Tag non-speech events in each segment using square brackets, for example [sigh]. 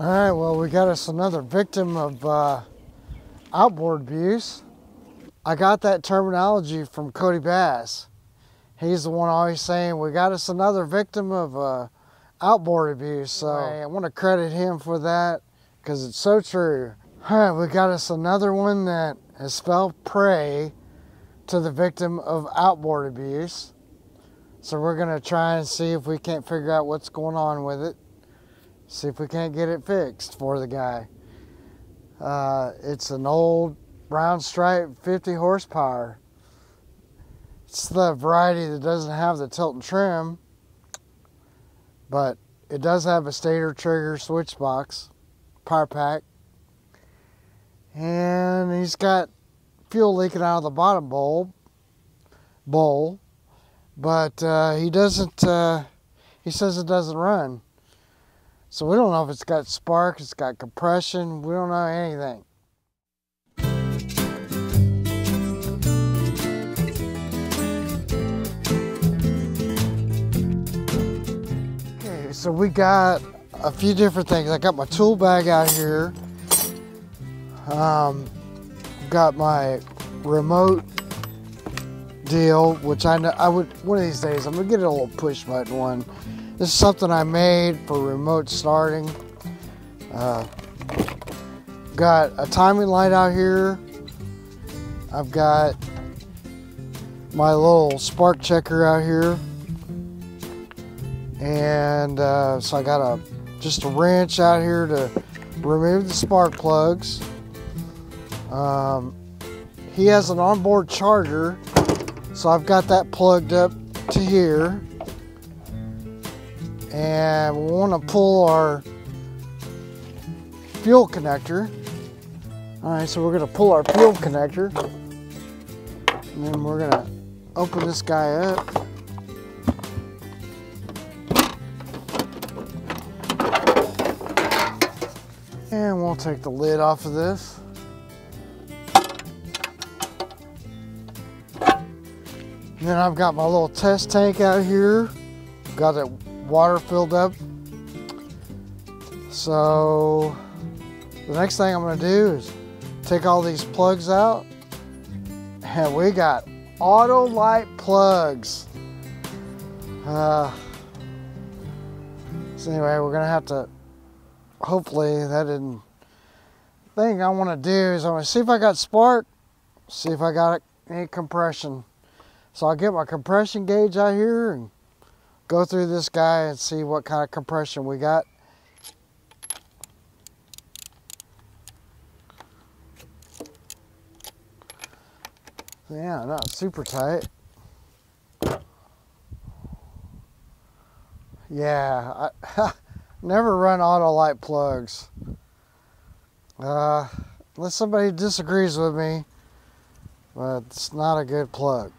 All right, well, we got us another victim of uh, outboard abuse. I got that terminology from Cody Bass. He's the one always saying, we got us another victim of uh, outboard abuse. So I want to credit him for that because it's so true. All right, we got us another one that has fell prey to the victim of outboard abuse. So we're going to try and see if we can't figure out what's going on with it. See if we can't get it fixed for the guy. Uh, it's an old brown stripe 50 horsepower. It's the variety that doesn't have the tilt and trim, but it does have a stator trigger switch box, power pack, and he's got fuel leaking out of the bottom bowl, bowl, but uh, he doesn't. Uh, he says it doesn't run. So we don't know if it's got spark, it's got compression, we don't know anything. Okay, so we got a few different things. I got my tool bag out here. Um, got my remote deal, which I know I would one of these days I'm gonna get a little push button one. This is something I made for remote starting. Uh, got a timing light out here. I've got my little spark checker out here. And uh, so I got a just a wrench out here to remove the spark plugs. Um, he has an onboard charger, so I've got that plugged up to here and we want to pull our fuel connector. All right, so we're going to pull our fuel connector and then we're going to open this guy up. And we'll take the lid off of this. And then I've got my little test tank out here. Got it water filled up. So the next thing I'm gonna do is take all these plugs out and we got Autolite plugs. Uh, so anyway, we're gonna have to, hopefully that didn't, thing I wanna do is I'm gonna see if I got spark, see if I got any compression. So I'll get my compression gauge out here and go through this guy and see what kind of compression we got. Yeah, not super tight. Yeah, I [laughs] never run Autolite plugs. Uh, unless somebody disagrees with me, but it's not a good plug.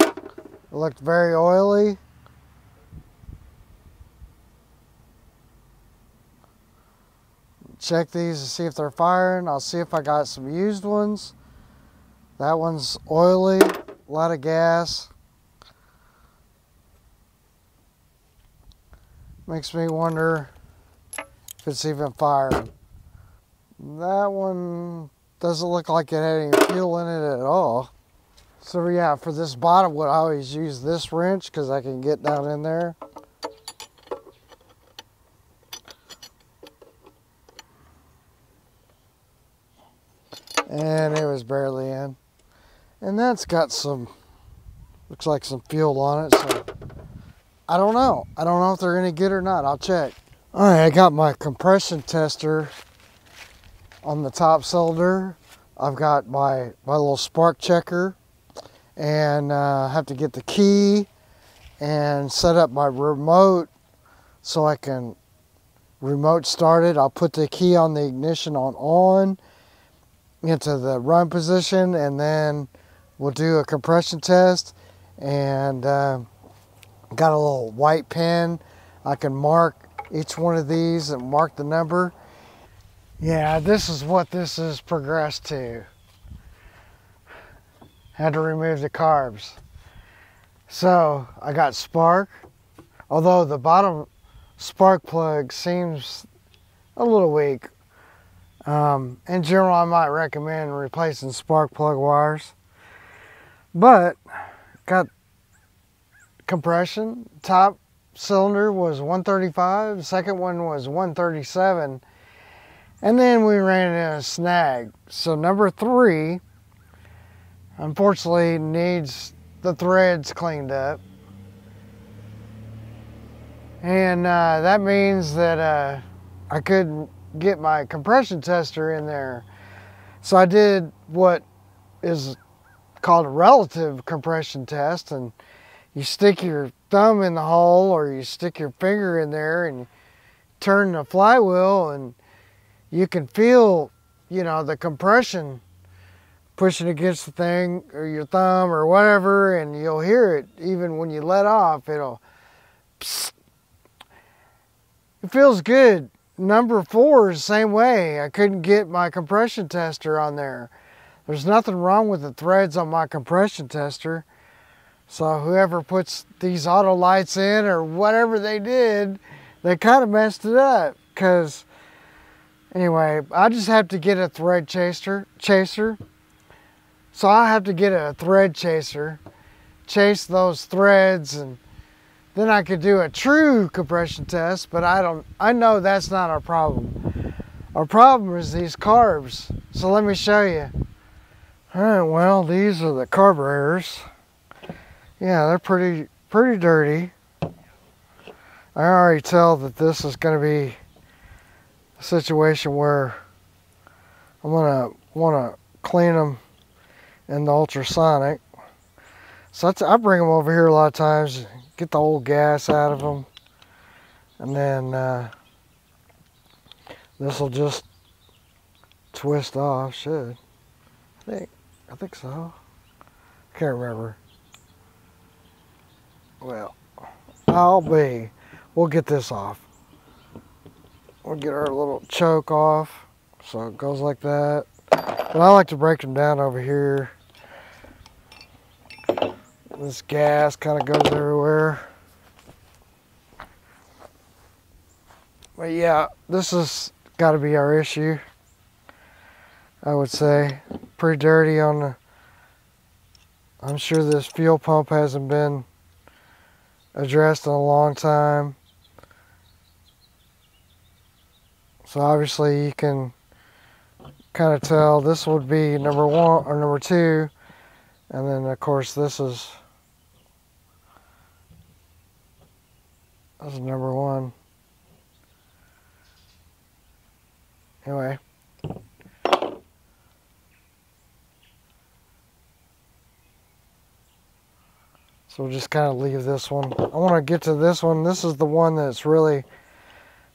It looked very oily. Check these to see if they're firing. I'll see if I got some used ones. That one's oily, a lot of gas. Makes me wonder if it's even firing. That one doesn't look like it had any fuel in it at all. So yeah, for this bottom I always use this wrench because I can get down in there. And it was barely in. And that's got some, looks like some fuel on it. So I don't know. I don't know if they're any good or not. I'll check. All right, I got my compression tester on the top cylinder. I've got my, my little spark checker and uh, have to get the key and set up my remote so I can remote start it. I'll put the key on the ignition on on into the run position and then we'll do a compression test and uh, got a little white pen. I can mark each one of these and mark the number. Yeah this is what this has progressed to. Had to remove the carbs. So I got spark. Although the bottom spark plug seems a little weak. Um, in general, I might recommend replacing spark plug wires. But got compression. Top cylinder was 135, second one was 137. And then we ran into a snag. So number three, unfortunately, needs the threads cleaned up. And uh, that means that uh, I couldn't get my compression tester in there. So I did what is called a relative compression test and you stick your thumb in the hole or you stick your finger in there and turn the flywheel and you can feel, you know, the compression pushing against the thing or your thumb or whatever and you'll hear it even when you let off it'll psst. it feels good number four is same way. I couldn't get my compression tester on there. There's nothing wrong with the threads on my compression tester. So whoever puts these Autolites in or whatever they did they kind of messed it up because anyway i just have to get a thread chaser chaser. So I have to get a thread chaser, chase those threads, and then I could do a true compression test, but I don't, I know that's not our problem. Our problem is these carbs. So let me show you. All right, well, these are the carburetors. Yeah, they're pretty, pretty dirty. I already tell that this is going to be a situation where I'm want to clean them in the ultrasonic. So I bring them over here a lot of times, get the old gas out of them, and then uh, this will just twist off. Should I think I think so. Can't remember. Well, I'll be. We'll get this off. We'll get our little choke off. So it goes like that. But I like to break them down over here. This gas kind of goes everywhere. But yeah, this has got to be our issue. I would say pretty dirty on the I'm sure this fuel pump hasn't been addressed in a long time. So obviously you can kind of tell this would be number one or number two. And then of course this is That's number one. Anyway. So we'll just kind of leave this one. I want to get to this one. This is the one that's really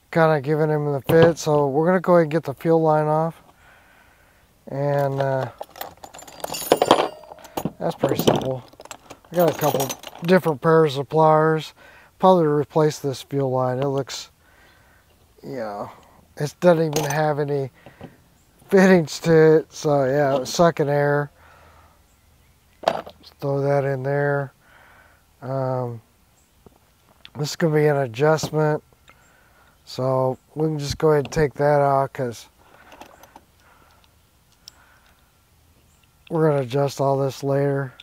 kind of giving him the fit. So we're going to go ahead and get the fuel line off. And uh, that's pretty simple. I got a couple different pairs of pliers probably replace this fuel line. It looks, you know, it doesn't even have any fittings to it. So yeah, sucking air. Let's throw that in there. Um, this is to be an adjustment. So we can just go ahead and take that out because we're to adjust all this later.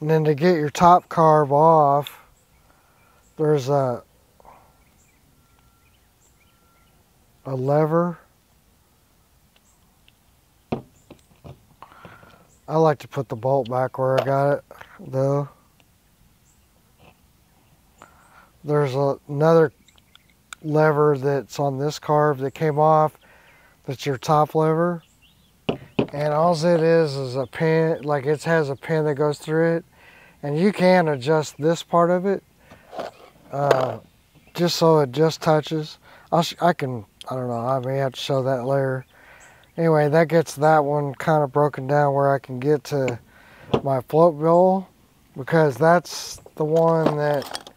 And then to get your top carb off, there's a a lever. I like to put the bolt back where I got it though. There's a, another lever that's on this carb that came off that's your top lever and all it is is a pin like it has a pin that goes through it and you can adjust this part of it uh, just so it just touches I'll I can I don't know I may have to show that later anyway that gets that one kind of broken down where I can get to my float bowl because that's the one that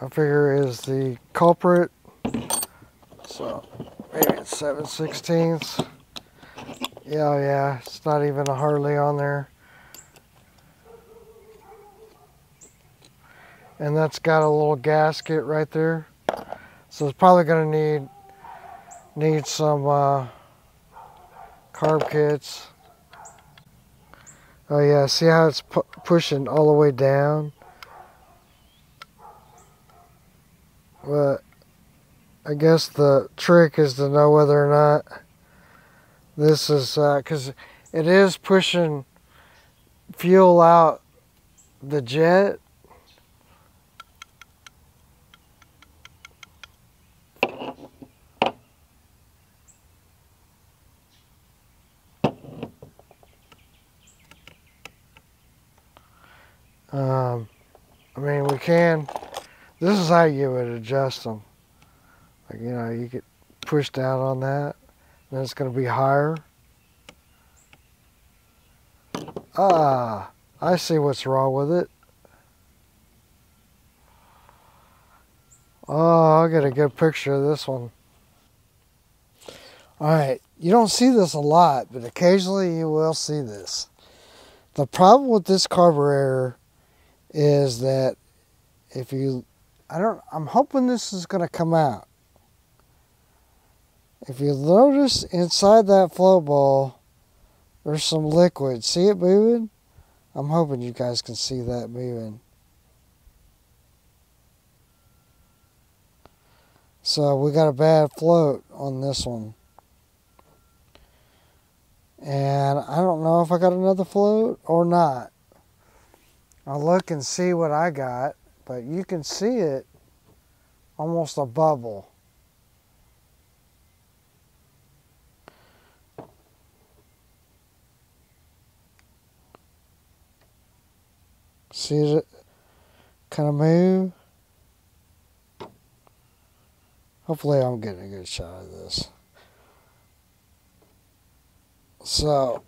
I figure is the culprit so maybe it's 7 sixteenths. Yeah, yeah, it's not even a hardly on there. And that's got a little gasket right there. So it's probably gonna need need some uh, carb kits. Oh yeah, see how it's pu pushing all the way down? But I guess the trick is to know whether or not this is, because uh, it is pushing fuel out the jet. I mean, we can this is how you would adjust them. Like, you know, you get pushed down on that, then it's going to be higher. Ah, I see what's wrong with it. Oh, I'll get a good picture of this one. All right, you don't see this a lot, but occasionally you will see this. The problem with this carburetor is that if you I don't, I'm hoping this is going to come out. If you notice inside that flow ball, there's some liquid. See it moving? I'm hoping you guys can see that moving. So we got a bad float on this one. And I don't know if I got another float or not. I'll look and see what I got but you can see it almost a bubble. See it kind of move? Hopefully I'm getting a good shot of this. So,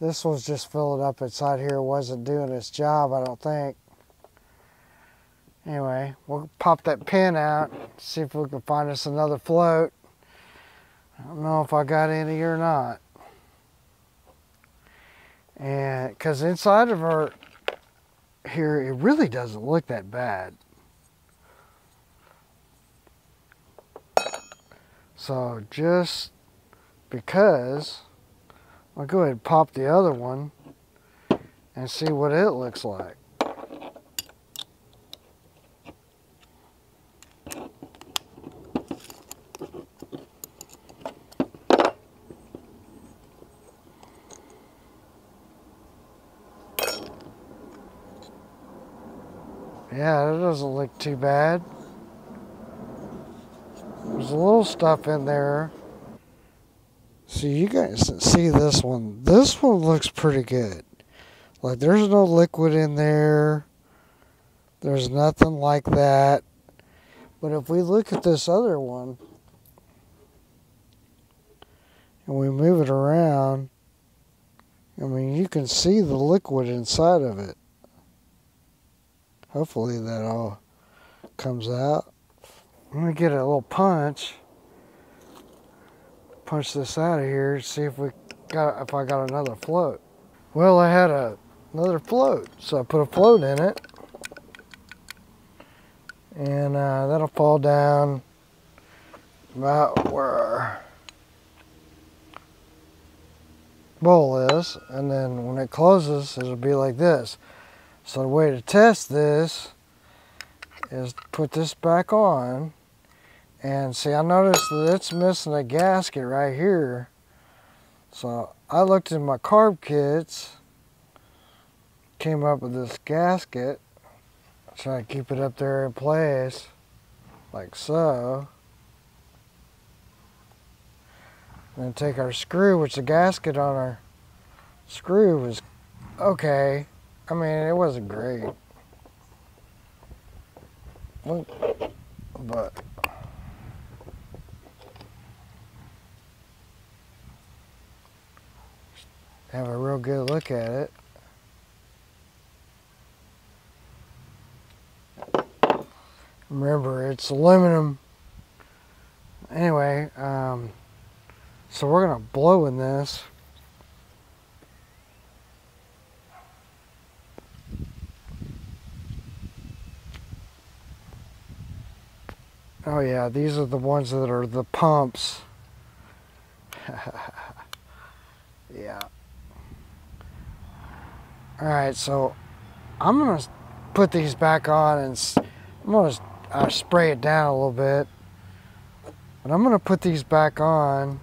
this was just filling up inside here. Wasn't doing its job, I don't think. Anyway, we'll pop that pin out, see if we can find us another float. I don't know if I got any or not. And because inside of our here, it really doesn't look that bad. So just because I'll go ahead and pop the other one and see what it looks like. Yeah, it doesn't look too bad. There's a little stuff in there. So you guys see this one. This one looks pretty good. Like there's no liquid in there. There's nothing like that. But if we look at this other one and we move it around, I mean, you can see the liquid inside of it. Hopefully that all comes out. Let me get a little punch punch this out of here see if we got if I got another float. Well, I had a, another float, so I put a float in it, and uh, that'll fall down about where bowl is, and then when it closes, it'll be like this. So the way to test this is put this back on and see, I noticed that it's missing a gasket right here. So I looked in my carb kits, came up with this gasket, try to keep it up there in place, like so. And take our screw, which the gasket on our screw was okay. I mean, it wasn't great. But have a real good look at it. Remember, it's aluminum anyway, um, so we're gonna blow in this. Oh yeah, these are the ones that are the pumps. [laughs] yeah. All right, so I'm gonna put these back on and I'm gonna uh, spray it down a little bit. But I'm gonna put these back on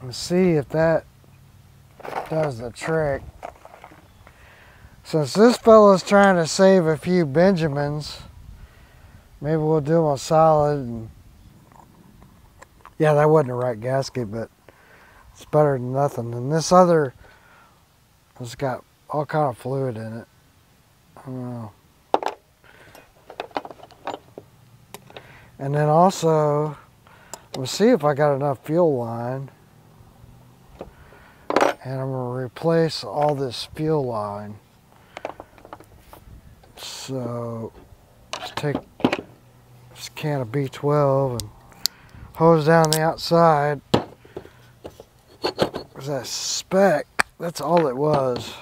and see if that does the trick. Since this fellow's trying to save a few Benjamins, maybe we'll do them a solid. And yeah, that wasn't the right gasket, but it's better than nothing. And this other has got all kind of fluid in it. I don't know. And then also, we'll see if I got enough fuel line. And I'm to replace all this fuel line. So, let's take this can of B12 and hose down the outside. Because that spec, that's all it was.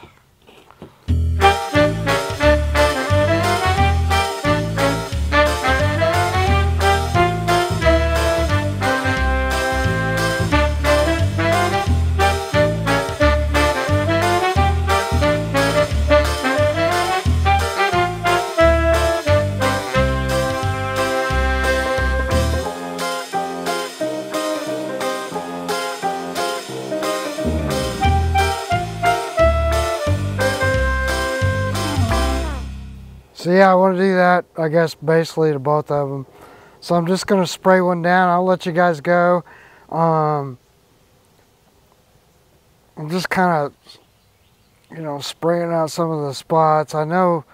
So yeah, I want to do that, I guess, basically to both of them. So I'm just going to spray one down. I'll let you guys go. Um, I'm just kind of, you know, spraying out some of the spots. I know,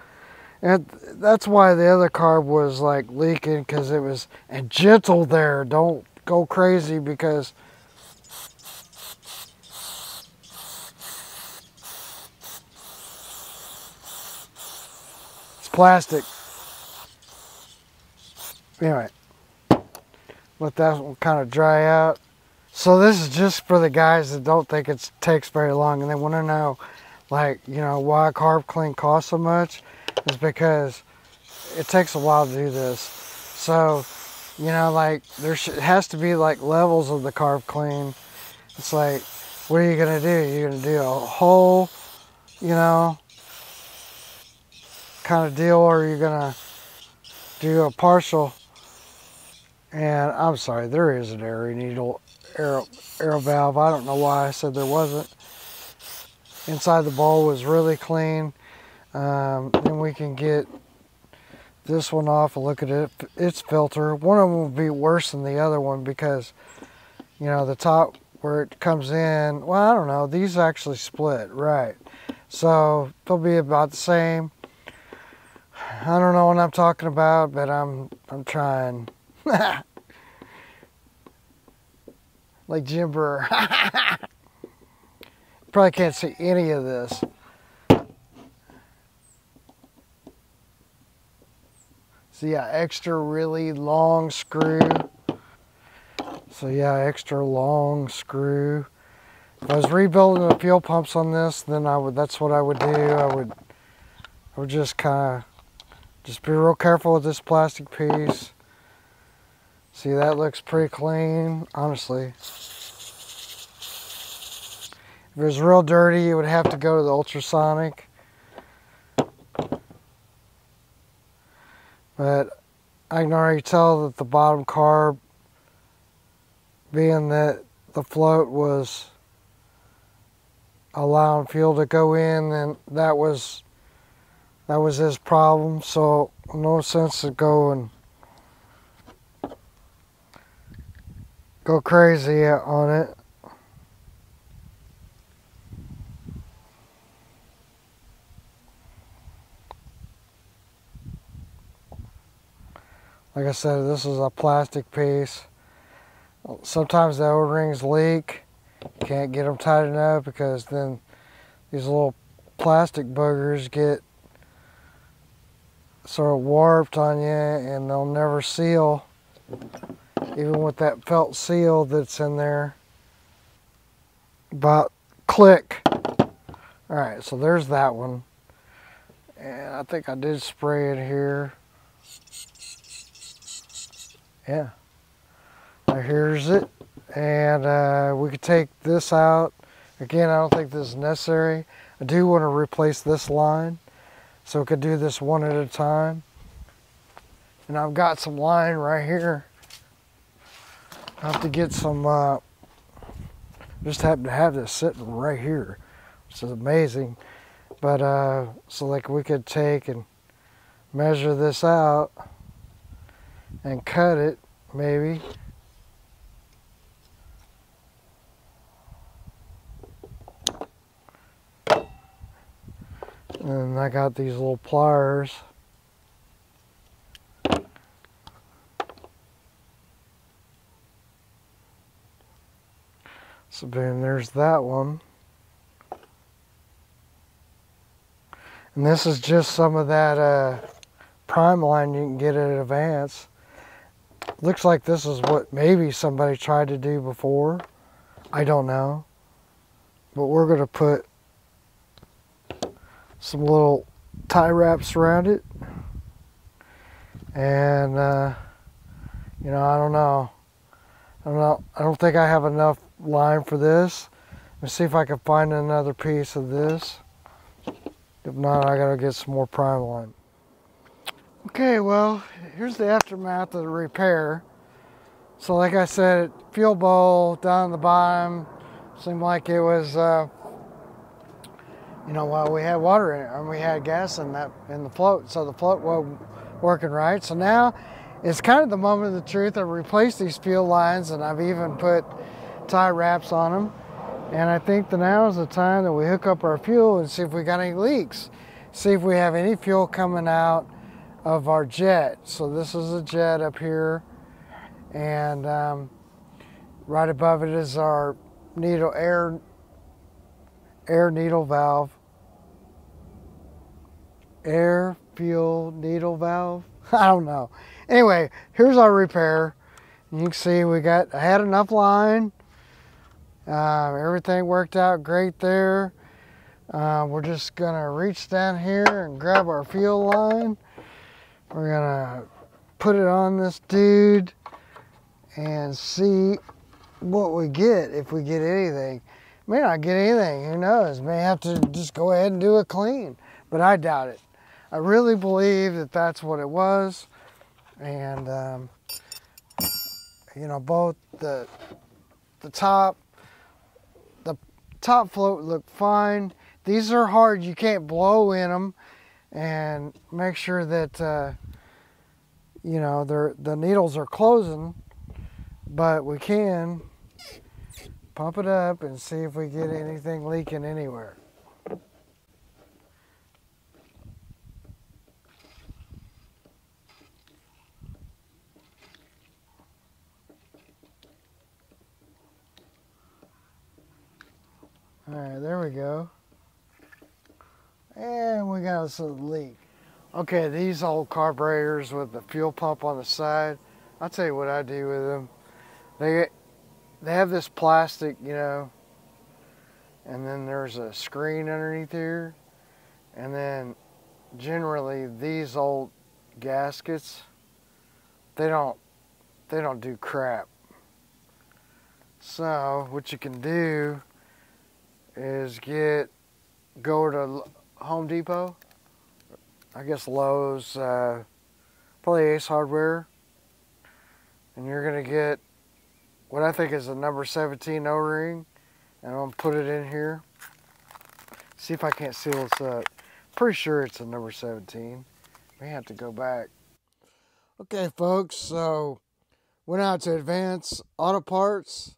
and that's why the other carb was like leaking because it was, and gentle there. Don't go crazy because plastic. Anyway, let that one kind of dry out. So this is just for the guys that don't think it takes very long and they want to know, like, you know, why carb clean costs so much. Is because it takes a while to do this. So, you know, like, there has to be like levels of the carb clean. It's like, what are you going to do? You're going to do a whole, you know, kind of deal or you're gonna do a partial. And I'm sorry there is an air needle air, air valve. I don't know why I said there wasn't. Inside the bowl was really clean. Um, then we can get this one off and look at it its filter. One of them will be worse than the other one because you know the top where it comes in well I don't know these actually split right. So they'll be about the same I don't know what I'm talking about, but I'm I'm trying. [laughs] like Jim. [laughs] Probably can't see any of this. So yeah, extra really long screw. So yeah, extra long screw. If I was rebuilding the fuel pumps on this, then I would. That's what I would do. I would. I would just kind of just be real careful with this plastic piece. See, that looks pretty clean, honestly. If it was real dirty, it would have to go to the ultrasonic. But I can already tell that the bottom carb, being that the float was allowing fuel to go in, and that was that was his problem so no sense to go and go crazy on it. Like I said this is a plastic piece. Sometimes the o-rings leak. Can't get them tight enough because then these little plastic boogers get sort of warped on you and they'll never seal. even with that felt seal that's in there. but click. All right, so there's that one. And I think I did spray it here. Yeah. Now here's it. And uh, we could take this out. Again, I don't think this is necessary. I do want to replace this line. So we could do this one at a time. And I've got some line right here. I have to get some, uh, just happen to have this sitting right here, which is amazing. But, uh, so like we could take and measure this out and cut it, maybe. And I got these little pliers. So then there's that one. And this is just some of that uh, prime line you can get at Advance. Looks like this is what maybe somebody tried to do before. I don't know. But we're going to put some little tie wraps around it. And, uh, you know, I don't know. I don't know. I don't think I have enough line for this. Let's see if I can find another piece of this. If not, I gotta get some more prime line. Okay, well, here's the aftermath of the repair. So like I said, fuel bowl down the bottom seemed like it was, uh, you know, well, we had water in it and we had gas in that in the float, so the float wasn't working right. So now it's kind of the moment of the truth. I've replaced these fuel lines and I've even put tie wraps on them. And I think that now is the time that we hook up our fuel and see if we got any leaks. See if we have any fuel coming out of our jet. So this is a jet up here. And um, right above it is our needle air air needle valve. Air fuel needle valve. [laughs] I don't know. Anyway, here's our repair. You can see we got I had enough line uh, everything worked out great there. Uh, we're just gonna reach down here and grab our fuel line. We're gonna put it on this dude and see what we get if we get anything. May not get anything, who knows? May have to just go ahead and do a clean, but I doubt it. I really believe that that's what it was. And, um, you know, both the, the top the top float look fine. These are hard, you can't blow in them and make sure that, uh, you know, they're, the needles are closing, but we can pump it up and see if we get anything leaking anywhere. All right, there we go. And we got us a leak. Okay, these old carburetors with the fuel pump on the side, I'll tell you what I do with them. They, they have this plastic, you know, and then there's a screen underneath here. And then generally these old gaskets, they don't, they don't do crap. So what you can do is get go to Home Depot, I guess Lowe's, uh, probably Ace Hardware, and you're gonna get what I think is a number 17 O-ring, and I'm gonna put it in here. See if I can't seal this up. Pretty sure it's a number 17. May have to go back. Okay, folks, so went out to Advance Auto Parts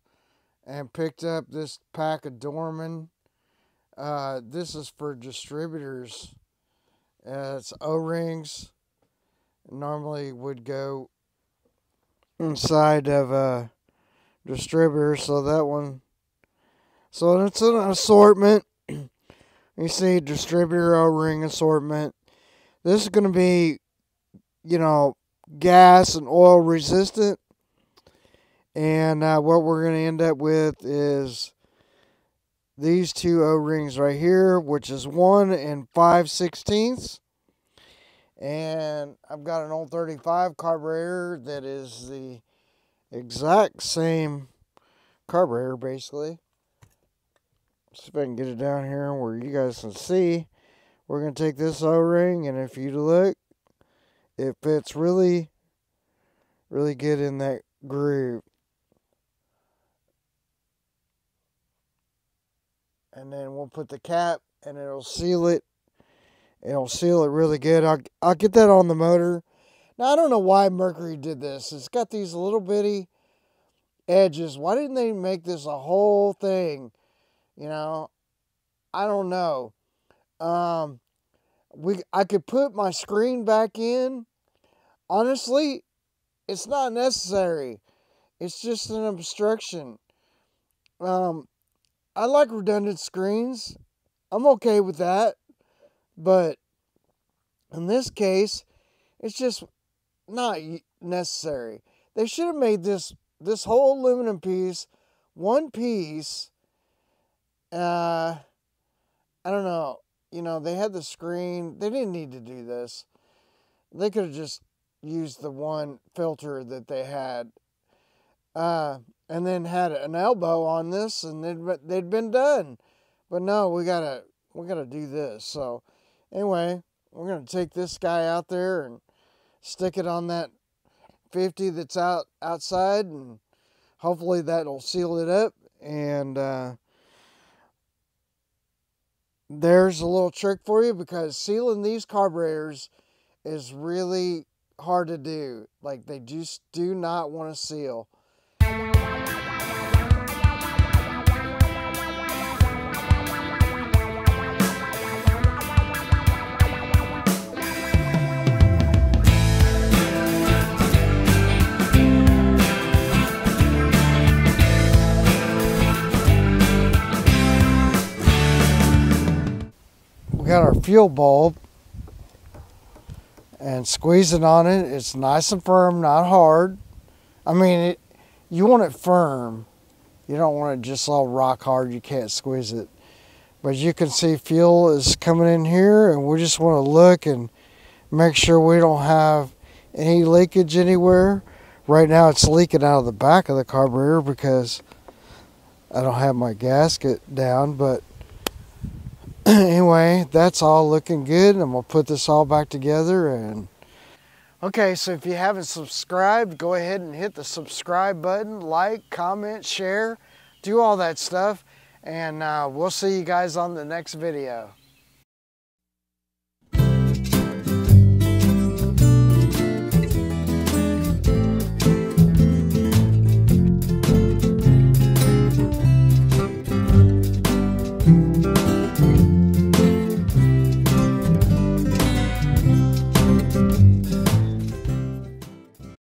and picked up this pack of Dorman. Uh, this is for distributors. Uh, it's O-rings. Normally would go inside of a distributor. So that one. So it's an assortment. [clears throat] you see distributor O-ring assortment. This is going to be, you know, gas and oil resistant. And uh, what we're going to end up with is these two O-rings right here, which is one and five sixteenths. And I've got an old 35 carburetor that is the exact same carburetor, basically. See if I can get it down here where you guys can see. We're going to take this O-ring, and if you look, it fits really, really good in that groove. And then we'll put the cap, and it'll seal it. It'll seal it really good. I'll, I'll get that on the motor. Now, I don't know why Mercury did this. It's got these little bitty edges. Why didn't they make this a whole thing? You know, I don't know. Um, we I could put my screen back in. Honestly, it's not necessary. It's just an obstruction. Um, I like redundant screens. I'm okay with that. But in this case, it's just not necessary. They should have made this this whole aluminum piece one piece. Uh, I don't know. You know, they had the screen. They didn't need to do this. They could have just used the one filter that they had. Uh, and then had an elbow on this and they'd, they'd been done. But no, we gotta, we gotta do this. So anyway, we're gonna take this guy out there and stick it on that 50 that's out outside and hopefully that'll seal it up and uh, there's a little trick for you because sealing these carburetors is really hard to do like they just do not want to seal got our fuel bulb and squeezing on it. It's nice and firm, not hard. I mean, it, you want it firm. You don't want it just all rock hard. You can't squeeze it. But you can see fuel is coming in here and we just want to look and make sure we don't have any leakage anywhere. Right now it's leaking out of the back of the carburetor because I don't have my gasket down, but [clears throat] anyway, that's all looking good. I'm going to put this all back together and Okay, so if you haven't subscribed, go ahead and hit the subscribe button, like, comment, share, do all that stuff, and uh, we'll see you guys on the next video.